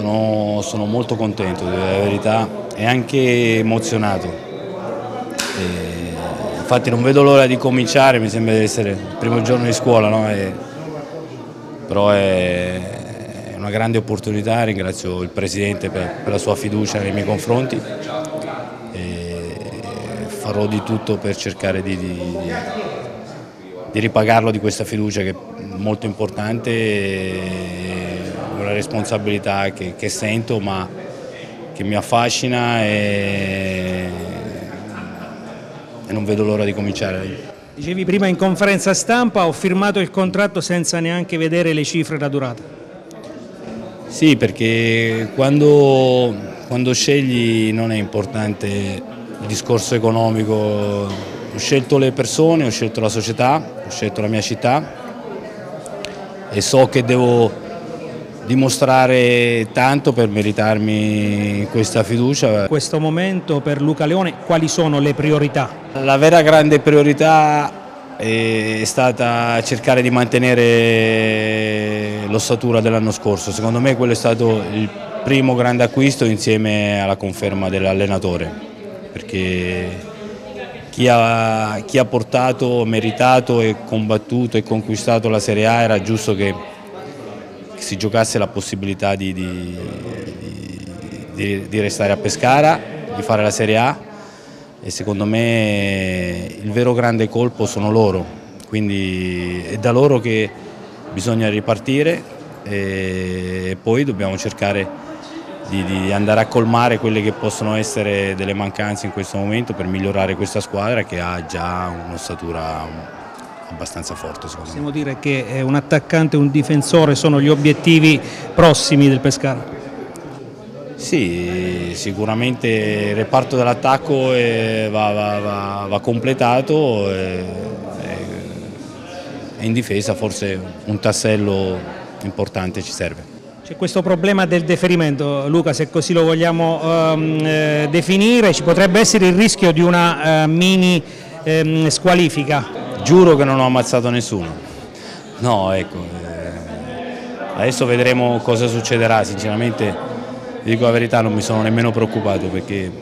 Sono, sono molto contento, la verità, e anche emozionato. E, infatti non vedo l'ora di cominciare, mi sembra di essere il primo giorno di scuola, no? e, però è una grande opportunità, ringrazio il Presidente per, per la sua fiducia nei miei confronti e farò di tutto per cercare di, di, di ripagarlo di questa fiducia che è molto importante, una responsabilità che, che sento ma che mi affascina e, e non vedo l'ora di cominciare. Dicevi prima in conferenza stampa ho firmato il contratto senza neanche vedere le cifre e la durata. Sì, perché quando, quando scegli non è importante il discorso economico, ho scelto le persone, ho scelto la società, ho scelto la mia città e so che devo dimostrare tanto per meritarmi questa fiducia. In questo momento per Luca Leone quali sono le priorità? La vera grande priorità è stata cercare di mantenere l'ossatura dell'anno scorso, secondo me quello è stato il primo grande acquisto insieme alla conferma dell'allenatore, perché chi ha, chi ha portato, meritato e combattuto e conquistato la Serie A era giusto che si giocasse la possibilità di, di, di, di, restare a Pescara, di fare la Serie A. E secondo me il vero grande colpo sono loro, quindi è da loro che bisogna ripartire e poi dobbiamo cercare di, andare a colmare quelle che possono essere delle mancanze in questo momento per migliorare questa squadra che ha già un'ossatura abbastanza forte secondo Possiamo me. dire che un attaccante e un difensore sono gli obiettivi prossimi del Pescara? Sì, sicuramente il reparto dell'attacco va, va, va, va, completato e, e in difesa forse un tassello importante ci serve. C'è questo problema del deferimento, Luca, se così lo vogliamo um, eh, definire, ci potrebbe essere il rischio di una uh, mini um, squalifica giuro che non ho ammazzato nessuno. No, ecco, eh, adesso vedremo cosa succederà, sinceramente dico la verità non mi sono nemmeno preoccupato perché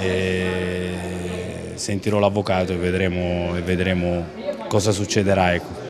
eh, sentirò l'avvocato e vedremo, e vedremo cosa succederà. Ecco.